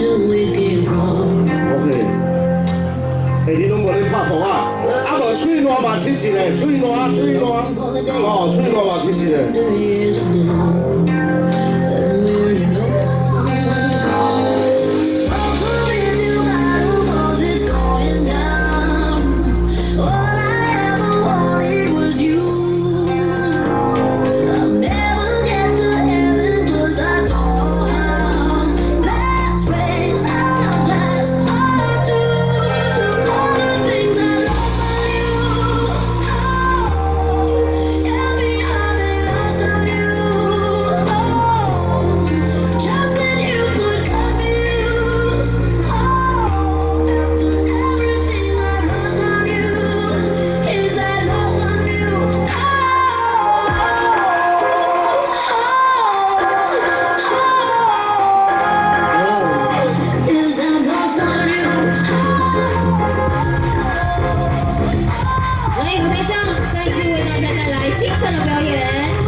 OK，哎，你拢无咧拍鼓啊？啊无吹烂嘛，吹一个，吹烂，吹烂，哦，吹烂嘛，吹一个。为大家带来精彩的表演。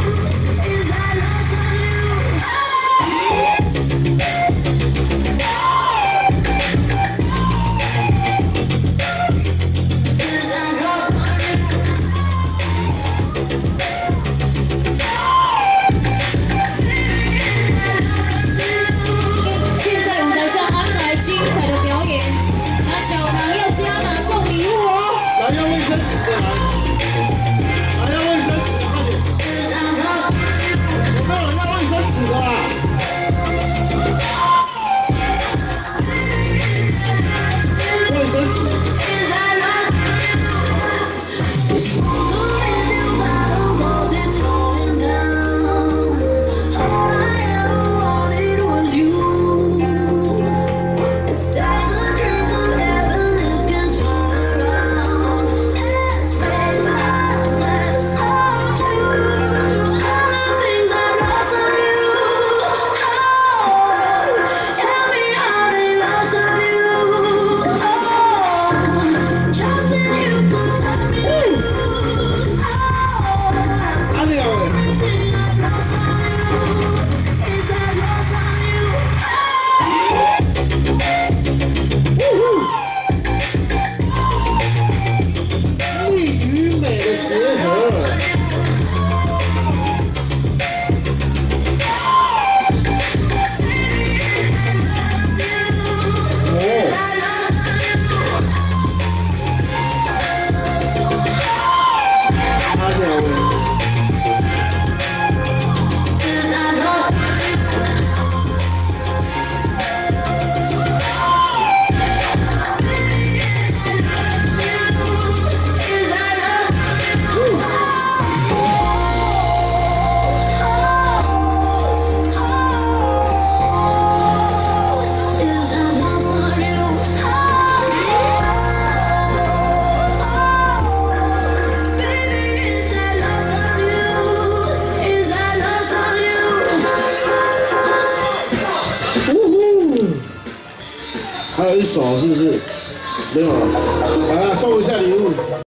还有一首是不是？没有了，来了，送一下礼物。